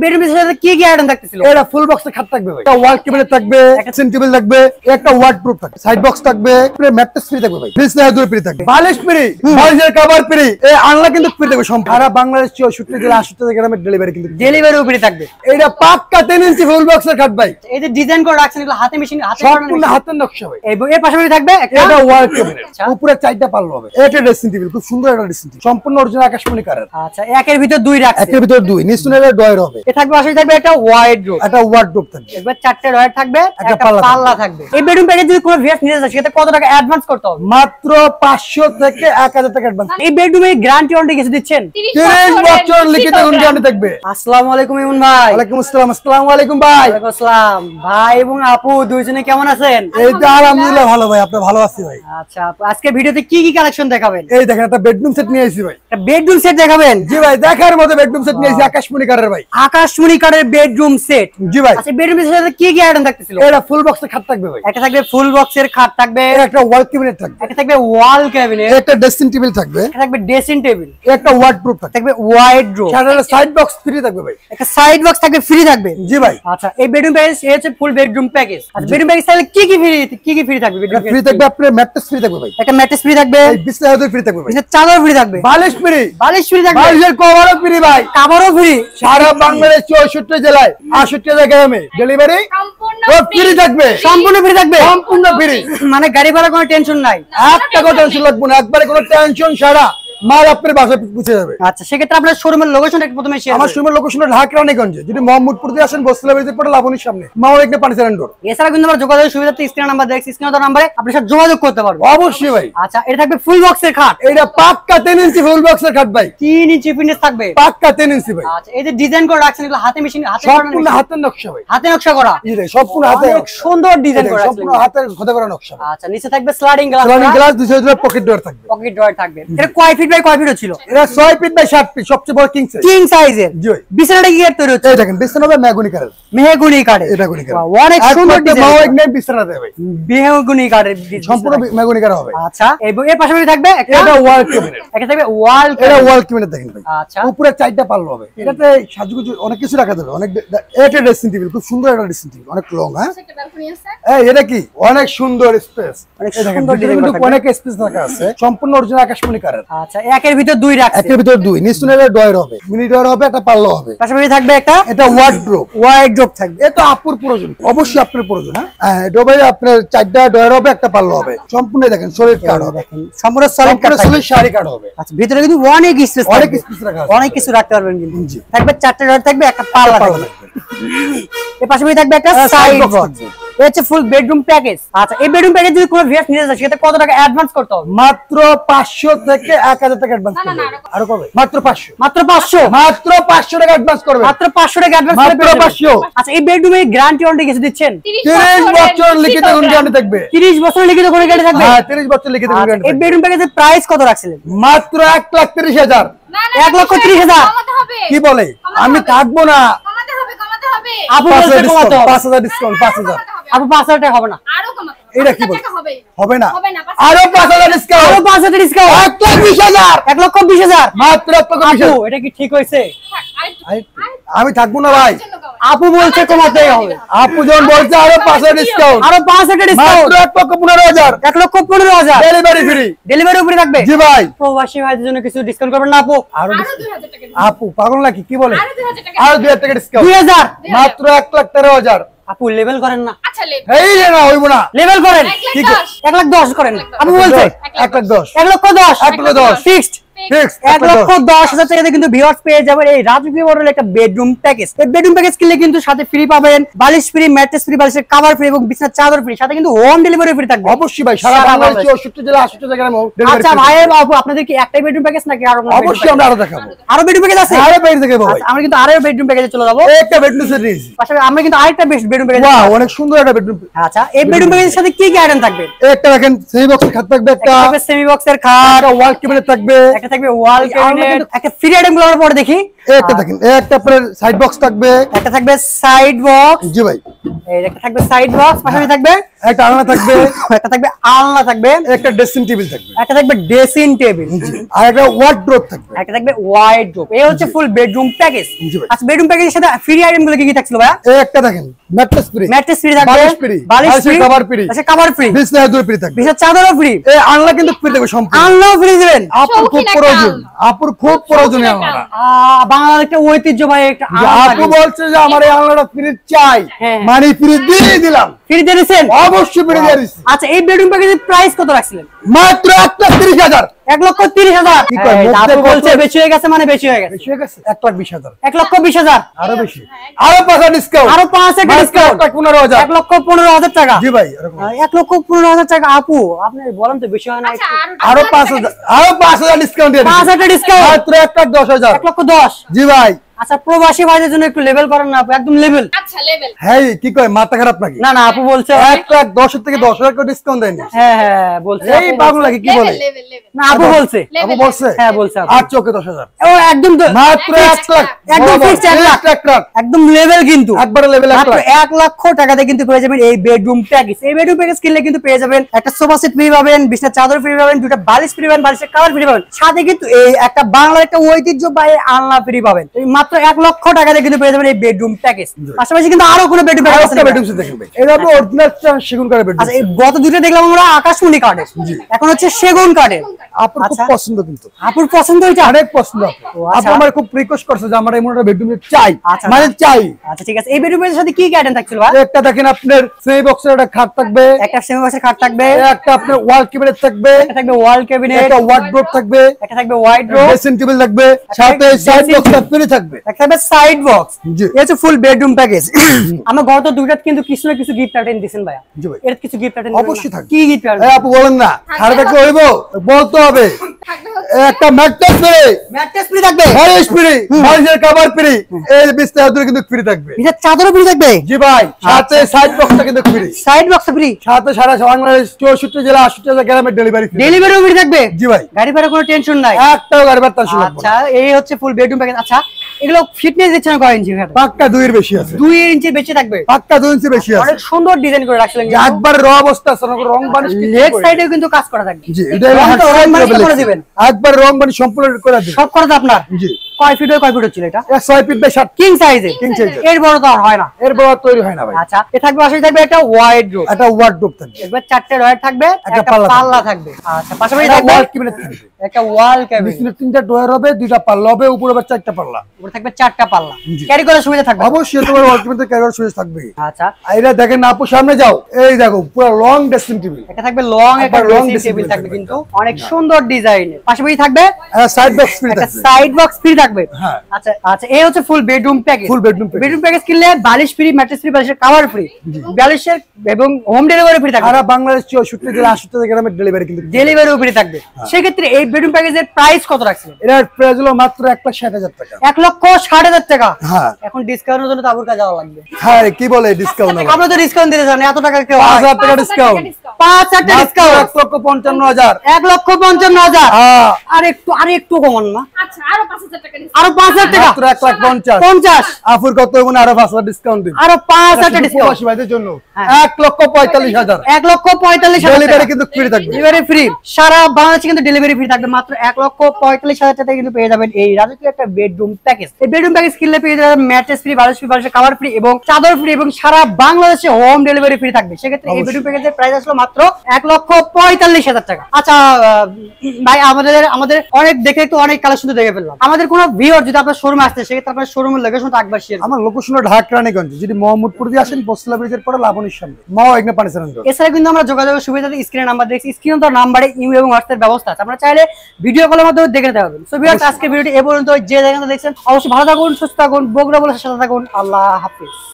বেডরুমের সাথে কি কি আইটেম থাকতেছিল? এটা ফুল বক্সের খাট থাকবে ভাই। একটা ওয়াল কেবিনেট থাকবে একটা টেবিল থাকবে একটা ওয়ার্ড থাকবে সাইড বক্স থাকবে ম্যাট্রেস ফ্রি থাকবে ভাই। বিছনা দুই ফ্রি থাকবে। বালিশ ফ্রি বালিশের কভার ফ্রি এই আনলা কিন্তু ফ্রি থাকবে সম্পূর্ণ। বাংলাদেশ চৌষট্টি জেলা আটষট্টি গ্রামের ডেলিভারি কিন্তু ডেলিভারি উপরে থাকবে। এটা পাক্কা তিন ইঞ্চি ফুল বক্সের খাট ভাই। এই যে ডিজাইন করে রাখছেন এগুলো হাতে মেশিন হাতে সম্পূর্ণ হাতের নকশা ভাই। এই এর পাশাপাশি থাকবে একটা ওয়াল কেবিনেট আচ্ছা। উপরে চারটা পাল্লা হবে। এটা ড্রেসিং টেবিল খুব সুন্দর একটা ড্রেসিং টেবিল সম্পূর্ণ অরিজিনাল আকাশমণি কারের। আচ্ছা একের ভিতর দুই রাখছে। একের ভিতরে দুই ডয়ার হবে। এ থাকবে পাশে থাকবে একটা ওয়াইড একটা ওয়ার্ডরোব থাকবে। এবার চারটে রয়ার থাকবে একটা একটা পাল্লা পাল্লা থাকবে। এই বেডরুম প্যাকেজ যদি কোনো ভিএস নিতে চায় সেটা কত টাকা অ্যাডভান্স করতে হবে? মাত্র পাঁচশো থেকে এক হাজার টাকা অ্যাডভান্স এই বেডরুমে গ্যারান্টি ওয়ারেন্টি কিছু দিচ্ছেন? তিরিশ বছর লিখিত গুণগান থাকবে। আসসালামু আলাইকুম ইমন ভাই। ওয়ালাইকুম আসসালাম আসসালামু আলাইকুম ভাই। ওয়ালাইকুম আসসালাম। ভাই এবং আপু দুইজনে কেমন আছেন? এই তো আলহামদুলিল্লাহ ভালো ভাই আপনি ভালো আছি ভাই। আচ্ছা আজকে ভিডিওতে কি কি কালেকশন দেখাবেন? এই দেখেন একটা বেডরুম সেট নিয়ে ভাই। বেডরুম সেট দেখাবেন? জি ভাই দেখার মতো বেডরুম সেট নিয়ে এসেছি আকাশমণি কারের ভাই। আকাশমণি কার্ডের বেডরুম সেট জি ভাই। আচ্ছা বেডরুমের সাথে কি কি আইটেম থাকতেছিল? এটা ফুল বক্সের খাট থাকবে ভাই। একটা থাকবে ফুল বক্সের খাট থাকবে। একটা ওয়াল কেবিনেট থাকবে। একটা থাকবে ওয়াল ক্যাবিনেট একটা ড্রেসিং টেবিল থাকবে। একটা থাকবে ড্রেসিং টেবিল একটা ওয়ার্ডরোব থাকবে। একটা সাইড বক্স ফ্রি থাকবে ভাই। একটা সাইড বক্স থাকবে ফ্রি থাকবে? জি ভাই। আচ্ছা এই বেডরুম প্যাকেজ এই হচ্ছে ফুল বেডরুম প্যাকেজ আচ্ছা বেডরুম প্যাকেজ তাহলে কি কি ফ্রি কি কি ফ্রি থাকবে বেডরুম ফ্রি থাকবে আপনার ম্যাট্রেস ফ্রি থাকবে ভাই। একটা ম্যাট্রেস ফ্রি থাকবে। বিছনা ফ্রি থাকবে ভাই। চাদর ফ্রি থাকবে। বালিশ ফ্রি বালিশ ফ্রি থাকবে। বালিশের কভারও ফ্রি ভাই। কাভারও ফ্রি সারা বাংলাদেশ চৌষট্টি জেলায় আটষট্টি গ্রামে ডেলিভারি ফ্রি থাকবে। সম্পূর্ণ ফ্রি থাকবে? সম্পূর্ণ ফ্রি মানে গাড়ি ভাড়া কোনো টেনশন নাই? একটা কোনো টেনশন লাগবে না। একবারে কোনো টেনশন ছাড়া মাল আপনার বাসায় পৌঁছে যাবে। আচ্ছা সেক্ষেত্রে আপনার শোরুমের লোকেশনটা প্রথমে শেয়ার আমার সময় লোকেশন ঢাকা রানীগঞ্জে যদি মোহাম্মদপুর দিয়ে আসেন পড়ে লাবণীর সামনে। একটা পানি স্যারেন্ডোর এছাড়া কিন্তু আমরা যোগাযোগের সুবিধাতে স্ক্রিন নাম্বার দেখছি স্ক্রিন নাম্বারে আপনার সাথে যোগাযোগ করতে পারব। অবশ্যই ভাই। আচ্ছা এটা থাকবে ফুল বক্সের খাট। এটা পাক্কা ইঞ্চি ফুল বক্সের খাট ভাই। তিন ইঞ্চি ফিটনেস থাকবে। পাক্কা ইঞ্চি ভাই। আচ্ছা এই যে ডিজাইন করে রাখছেন এগুলো হাতে মেশিন হাতে সম্পূর্ণ হাতের নকশা ভাই। হাতে নকশা করা? সম্পূর্ণ হাতে অনেক সুন্দর ডিজাইন করে সম্পূর্ণ হাতের খোদা করা নকশা আচ্ছা নিচে থাকবে স্লাইডিং গ্লাস রানিং গ্লাস দুশো পকেট ডোর থাকবে। পকেট ড্রয়ার থাকবে। এটা কয় ফিট বাই কয় ফিট ছিল? এটা ছয় ফিট বাই সাত ফিট সবচেয়ে বড় কিং সাইজ কিং সাইজের জি বিছানাটা কি এর তৈরি হচ্ছে? এই দেখেন বিছানা হবে ম্যাগুনি কারের মেহগুনি কাঠের। এটা গুনি কারের অনেক সুন্দর ডিজাইন মাওয়াইক নাই বিছানা দেবে ভাই। কাঠের সম্পূর্ণ ম্যাগুনি কার হবে। আচ্ছা এবং এর পাশাপাশি থাকবে একটা এটা ওয়াল কেবিনেট একটা থাকবে ওয়াল এটা ওয়াল কেবিনেট দেখেন ভাই। আচ্ছা। উপরে চারটা পাল্লা হবে। এটাতে সাজুগুজু অনেক কিছু রাখা যাবে। অনেক এটা ড্রেসিং টেবিল খুব সুন্দর একটা ড্রেসিং টেবিল অনেক লং হ্যাঁ? এই এটা কি? অনেক সুন্দর স্পেস অনেক সুন্দর design অনেক স্পেস রাখা আছে। সম্পূর্ণ অরিজিনাল আকাশমণি কারের আচ্ছা একের ভিতর দুই রাখছে। একের ভিতরে দুই নিচুনের ডয়ার হবে মিনি ডয়ার হবে একটা পাল্লা হবে। পাশাপাশি থাকবে একটা এটা ওয়ার্ডরোব ওয়াইড ড্রপ থাকবে এটা আপুর প্রয়োজন অবশ্যই আপনার প্রয়োজন হ্যাঁ? হ্যাঁ এটা ভাই আপনার চারটা ডয়ার হবে একটা পাল্লা হবে। সম্পূর্ণ দেখেন শরীর কার্ড হবে। সম্পূর্ণ সলিড শাড়ি কার্ড হবে। আচ্ছা ভিতরে কিন্তু অনেক স্পেস অনেক space রাখা অনেক কিছু রাখতে পারবেন কিন্তু। থাকবে চারটে ডয়ার থাকবে একটা পাল্লা থাকবে। এর পাশাপাশি থাকবে একটা হ্যাঁ, সাইড বক্স থাকবে। এটা হচ্ছে ফুল বেডরুম প্যাকেজ আচ্ছা এই বেডরুম প্যাকেজ যদি কোনো ভিউয়ার্স নিতে চায় সেটা কত টাকা অ্যাডভান্স করতে হবে? মাত্র পাঁচশো থেকে এক হাজার টাকা অ্যাডভান্স না, না, করবে। আরও কবে? মাত্র পাঁচশো। মাত্র পাঁচশো? মাত্র পাঁচশো টাকা অ্যাডভান্স করবে। মাত্র পাঁচশো টাকা অ্যাডভান্স করে মাত্র 500 আচ্ছা এই বেডরুমে গ্যারান্টি ওয়ারেন্টি কিছু দিচ্ছেন? তিরিশ বছর লিখিত গুণগান থাকবে। তিরিশ বছর লিখিত কোনো গাড়ি থাকবে? হ্যাঁ তিরিশ বছর লিখিত আচ্ছা, গুণগান এই বেডরুম প্যাকেজের প্রাইস কত রাখছিলেন? মাত্র এক লাখ তিরিশ হাজার। এক লক্ষ ত্রিশ হাজার। কি বলে? আমি থাকব না। কমাতে হবে কমাতে হবে। আপু পাঁচ হাজার কমাতে হবে। ডিসকাউন্ট আপু টাকা হবে না। আরও কমাতে এটা কি বল? হবে হবে না। হবে না, আরও হাজার আরও ডিসকাউন্ট পাঁচ হাজার ডিসকাউন্ট এক লাখ বিশ হাজার। এক লক্ষ বিশ হাজার। মাত্র লক্ষ আপু এটা কি ঠিক আরেকটু আমি থাকব না ভাই। আপু বলছে কমাতেই হবে। আপু যখন বলছে আরও পাঁচ হাজার ডিসকাউন্ট আরও হাজার ডিসকাউন্ট মাত্র এক লক্ষ পনেরো হাজার। এক লক্ষ পনেরো হাজার। ডেলিভারি ফ্রি ডেলিভারি উপরে থাকবে? জি ভাই। প্রবাসী ভাইদের জন্য কিছু ডিসকাউন্ট করবেন না আপু। আরও আরও দুই হাজার টাকা আপু পাগল নাকি? কি বলে? আরও দুই হাজার টাকা আরও দিন। দুই হাজার টাকা ডিসকাউন্ট দুই হাজার। মাত্র এক লাখ তেরো হাজার। আপু লেভেল করেন না। আচ্ছা লে এই রে না হইব না। লেভেল করেন। এক লাখ ঠিক দশ। এক লাখ দশ করেন। আপু বলছে এক লাখ দশ। এক লক্ষ দশ। এক লক্ষ দশ। ফিক্সড ফিক্স এক লক্ষ দশ। হাজার টাকাতে কিন্তু ভিউয়ার্স পেয়ে যাবেন এই রাজকীয় মডেল একটা বেডরুম প্যাকেজ এই বেডরুম প্যাকেজ কিনলে কিন্তু সাথে ফ্রি পাবেন বালিশ ফ্রি ম্যাট্রেস ফ্রি বালিশের কভার ফ্রি এবং বিছানার চাদর ফ্রি সাথে কিন্তু হোম ডেলিভারি ফ্রি থাকবে। অবশ্যই ভাই সারা সারা বাংলাদেশ বাংলাদেশ। চৌষট্টি জেলা আটষট্টি জায়গায় আচ্ছা ভাই বাবু আপনাদের কি একটাই বেডরুম প্যাকেজ নাকি আরও অবশ্যই আমরা আরও দেখাবো। আরও বেডরুম প্যাকেজ আছে? আরও বাইরে থেকে ভাই। আমরা কিন্তু আরও বেডরুম প্যাকেজে চলে যাব। একটা বেডরুম সেট নিয়েছি আমরা কিন্তু আরেকটা বেডরুম প্যাকেজ ওয়াও অনেক সুন্দর একটা বেডরুম আচ্ছা এই বেডরুম প্যাকেজের সাথে কি কি আইটেম থাকবে? একটা দেখেন সেমি বক্সের খাট থাকবে একটা। সেমি বক্সের খাট। ওয়াল কেবিনেট থাকবে। একটা থাকবে ওয়াল ক্যাবিনেট একটা ফ্রি আইটেমগুলোর পরে দেখি। একটা দেখেন একটা আপনার সাইড বক্স থাকবে। একটা থাকবে সাইড বক্স জি ভাই। এই একটা থাকবে সাইড বক্স পাশাপাশি থাকবে একটা আলনা থাকবে। একটা থাকবে আলনা থাকবে। একটা ড্রেসিং টেবিল থাকবে। একটা থাকবে ড্রেসিং টেবিল আর একটা ওয়ার্ড্রোব থাকবে। একটা থাকবে ওয়াইড এই হচ্ছে ফুল বেডরুম প্যাকেজ জি ভাই। আচ্ছা বেডরুম প্যাকেজের সাথে ফ্রি আইটেমগুলো কি কি থাকছিল ভাইয়া? এই একটা দেখেন ম্যাট্রেস ফ্রি ম্যাট্রেস ফ্রি থাকবে। বালিশ free, বালিশ ফ্রি cover free। আচ্ছা কভার ফ্রি বিছনা দুটো ফ্রি থাকবে। বিশেষ চাদরও ফ্রি এই আলনা কিন্তু ফ্রি থাকবে সম্পূর্ণ। ফ্রি দিবেন। প্রয়োজন। আপুর খুব প্রয়োজন বাংলার একটা ঐতিহ্য ভাই আপু বলছে যে আমার এই আলনাটা ফ্রিজ চাই। মানি মানে ফ্রিজ দিয়ে দিলাম। ফ্রি দিয়ে দিয়েছেন? অবশ্যই ফ্রি দিয়ে দিচ্ছি আচ্ছা এই বেডরুম প্যাকেজের প্রাইস কত রাখছিলেন? মাত্র এক লাখ তিরিশ হাজার। এক লক্ষ তিরিশ হাজার। কি কয়, এই, মুখ আপু দেখে বলছে বেশি হয়ে গেছে মানে বেশি হয়ে গেছে। বেশি হয়ে গেছে? এক লাখ বিশ হাজার। এক লক্ষ বিশ হাজার। আরও বেশি। আরও পাঁচ হাজার ডিসকাউন্ট আরও পাঁচ হাজার ডিসকাউন্ট পনেরো হাজার। এক লক্ষ পনেরো হাজার টাকা। জি ভাই এরকম। এক লক্ষ পনেরো হাজার টাকা। আপু আপনি বলেন তো বেশি হয় না আচ্ছা আরও আরও পাঁচ হাজার আরও পাঁচ হাজার ডিসকাউন্ট দিয়ে পাঁচ হাজার ডিসকাউন্ট মাত্র এক লাখ দশ হাজার। এক লক্ষ দশ। জি ভাই। আচ্ছা প্রবাসী ভাইদের জন্য একটু লেভেল করেন না একদম লেভেল আচ্ছা লেভেল হ্যাঁ কি কয় মাথা খারাপ নাকি? না না আপু বলছে এক লাখ দশের থেকে দশ হাজার করে ডিসকাউন্ট দেয়নি হ্যাঁ হ্যাঁ বলছে এই পাগল নাকি কি বলে? লেভেল লেভেল লেভেল না আপু বলছে। আপু বলছে? হ্যাঁ বলছে আপু। আর চোখে দশ হাজার। ও একদম তো মাত্র এক লাখ। একদম fixed এক লাখ। fixed লাখ। একদম লেভেল কিন্তু। একবারে লেভেল এক মাত্র লাখ। এক লক্ষ টাকাতে কিন্তু পেয়ে যাবেন এই বেডরুম প্যাকেজ এই বেডরুম প্যাকেজ কিনলে কিন্তু পেয়ে যাবেন একটা সোফা সেট ফ্রি পাবেন বিছনা চাদর ফ্রি পাবেন দুটো বালিশ ফ্রি পাবেন বালিশের কাভার ফ্রি পাবেন। সাথে কিন্তু এই একটা বাংলার একটা ঐতিহ্যবাহী আলনা ফ্রি পাবেন। এই মাত্র এক লক্ষ টাকাতে কিন্তু পেয়ে যাবেন এই বেডরুম প্যাকেজ পাশাপাশি কিন্তু আরও কোনো বেডরুম প্যাকেজ এটা তো অরিজিনাল সেগুন কাঠের বেডরুম আচ্ছা এই গত দুটো দেখলাম আমরা আকাশমণি কাঠের এখন হচ্ছে সেগুন কাঠের খুব আচ্ছা। পছন্দ কিন্তু। আপুর পছন্দ হয়েছে? অনেক পছন্দ আপু। ও, আচ্ছা। আপু আমার খুব রিকোয়েস্ট করছে যে আমার এই মনে বেডরুম চাই। আচ্ছা। মানে চাই। আচ্ছা ঠিক আছে। এই বেডরুমের সাথে কি কি থাকছিল ভাই? একটা দেখেন আপনার বক্সের একটা খাট থাকবে। একটা সেমি বক্সের খাট থাকবে। একটা আপনার ওয়াল ক্যাবিনেট থাকবে। একটা থাকবে ওয়াল ক্যাবিনেট একটা ওয়ার্ড্রোব থাকবে। একটা থাকবে ওয়াইড ড্রেসিং টেবিল থাকবে। সাথে সাইড বক্স থাকবে। একটা সাইড বক্স জি। ফুল বেডরুম প্যাকেজ আমরা গত দুইটা কিন্তু কিছু না কিছু গিফট আইটেম দিছেন ভাইয়া। এর কিছু গিফট আইটেম অবশ্যই থাকবে। কি গিফট আইটেম আপু বলেন না খারাপ একটা হইব? বলতে হবে। একটা ম্যাট্রেস ফ্রি ম্যাট্রেস ফ্রি থাকবে? বালিশ ফ্রি বালিশের কভার ফ্রি এই বিছনা দুটো কিন্তু ফ্রি থাকবে। এটা চাদরও ফ্রি থাকবে? জি ভাই সাথে আচ্ছা। সাইড বক্সটা কিন্তু ফ্রি সাইড বক্স ফ্রি সাথে সারা বাংলাদেশ চৌষট্টি জেলা আটষট্টি জেলা গ্রামের ডেলিভারি ফ্রি ফ্রি থাকবে? জি ভাই। গাড়ি ভাড়া কোনো টেনশন নাই। একটাও গাড়ি শুনব আচ্ছা এই হচ্ছে ফুল বেডরুম প্যাকেজ আচ্ছা এগুলো ফিটনেস দিচ্ছে না কয় ইঞ্চি? পাক্কা এর বেশি আছে। দুই ইঞ্চি বেশি থাকবে? পাক্কা দুই ইঞ্চি বেশি আছে। অনেক সুন্দর ডিজাইন করে রাখছিলেন একবার র অবস্থা আছে রং বানিশ লেগ। সাইডেও কিন্তু কাজ করা থাকবে। জি এটা রং বানিশ করে দিবেন। একবার রং বানিশ সম্পূর্ণ করে দিবেন। সব করা আপনার। জি। কয় ফিট কয় ফিট এটা? ফিট বাই কিং সাইজে size এর। বড় তো আর হয় না। এর বড় তৈরি হয় না ভাই। আচ্ছা এ থাকবে পাশে থাকবে একটা ওয়াইড একটা থাকবে। একবার চারটে থাকবে একটা পাল্লা থাকবে। আচ্ছা পাশাপাশি থাকবে ওয়াল ক্যাবিনেট থাকবে। একটা ওয়াল ক্যাবিনেট তিনটা ডোয়ার হবে দুইটা পাল্লা হবে উপরে আবার চারটা পাল্লা। উপরে থাকবে চারটা পাল্লা। ক্যারি করার সুবিধা থাকবে? অবশ্যই তোমার ওয়াল ক্যাবিনেট ক্যারিয়ার সুযোগ থাকবে। আচ্ছা। দেখেন না আপু সামনে যাও। এই দেখো পুরো লং ড্রেসিং টেবিল এটা থাকবে লং একটা long টেবিল থাকবে থাকবে। কিন্তু। অনেক সুন্দর ডিজাইনের পাশাপাশি থাকবে সাইড বক্স ফ্রি থাকবে। সাইড বক্স ফ্রি থাকবে। হ্যাঁ। আচ্ছা আচ্ছা এই হচ্ছে full bedroom package bedroom package। Bedroom package কিনলে বালিশ ফ্রি ম্যাট্রেস ফ্রি বালিশের কভার ফ্রি বালিশের এবং হোম ডেলিভারি ফ্রি থাকবে। সারা বাংলাদেশ চৌষট্টি জেলা আটষট্টি জেলা গ্রামের ডেলিভারি কিন্তু ডেলিভারিও ফ্রি থাকবে। হ্যাঁ। সেক্ষেত্রে এই বেডরুম প্যাকেজের প্রাইস কত রাখছিলেন? এটার প্রাইস হলো মাত্র এক লাখ ষাট হাজার টাকা। এক লক্ষ ষাট হাজার টাকা। হ্যাঁ। এখন ডিসকাউন্টের জন্য তো আবুর কাছে যাওয়া লাগবে। হ্যাঁ কি বলে ডিসকাউন্ট হবে আমরা তো ডিসকাউন্ট দিতে চান এত টাকা কেউ পাঁচ হয়? হাজার টাকা ডিসকাউন্ট পাঁচ হাজার টাকা ডিসকাউন্ট এক লক্ষ পঞ্চান্ন হাজার। এক লক্ষ পঞ্চান্ন হাজার। হ্যাঁ। আর একটু আর একটু কমান না। আচ্ছা আরও পাঁচ হাজার টাকা discount। আরও পাঁচ হাজার টাকা? মাত্র এক লাখ পঞ্চাশ। পঞ্চাশ? আফুর কত আরও পাঁচ হাজার ডিসকাউন্ট দিন। আরও পাঁচ হাজার ডিসকাউন্ট ভাইদের জন্য হ্যাঁ। এক লক্ষ পঁয়তাল্লিশ হাজার। এক লক্ষ পঁয়তাল্লিশ ডেলিভারি কিন্তু ফ্রি থাকবে। ডেলিভারি ফ্রি সারা বাংলাদেশে কিন্তু ডেলিভারি ফ্রি থাকবে। মাত্র এক লক্ষ পঁয়তাল্লিশ হাজার টাকা কিন্তু পেয়ে যাবেন এই রাজকীয় একটা বেডরুম প্যাকেজ এই বেডরুম প্যাকেজ কিনলে পেয়ে যাবেন ম্যাট্রেস ফ্রি বালিশ ফ্রি বালিশের কাভার ফ্রি এবং চাদর ফ্রি এবং সারা বাংলাদেশে হোম ডেলিভারি ফ্রি থাকবে। সেক্ষেত্রে এই বেডরুম প্যাকেজের প্রাইস আসলো মাত্র এক লক্ষ পঁয়তাল্লিশ হাজার টাকা। আচ্ছা ভাই আমাদের আমাদের অনেক দেখে একটু অনেক কালেকশন দেখে ফেললাম। আমাদের কোনো ভিউর যদি আপনার শোরুমে আসতে সেক্ষেত্রে আপনার শোরুমের লোকেশন একবার শেয়ার আমার লোকেশন ঢাকা রানীগঞ্জ। যদি মোহাম্মদপুর দিয়ে আসেন বসলা ব্রিজের পরে লাবণীর সামনে। মাও এখানে পানি এছাড়া কিন্তু আমরা যোগাযোগের সুবিধা স্ক্রিনে নাম্বার দেখছি। স্ক্রিনে তো নাম্বারে ইমেল এবং হোয়াটসঅ্যাপ ব্যবস্থা আছে। আমরা চাইলে ভিডিও কলের মাধ্যমে দেখে নিতে পারবেন। সো ভিউয়ার্স আজকে ভিডিওটি এ পর্যন্ত যে যেখানে দেখছেন অবশ্যই ভালো থাকুন সুস্থ থাকুন বগুড়া বলে সাথে থাকুন। আল্লাহ হাফিজ।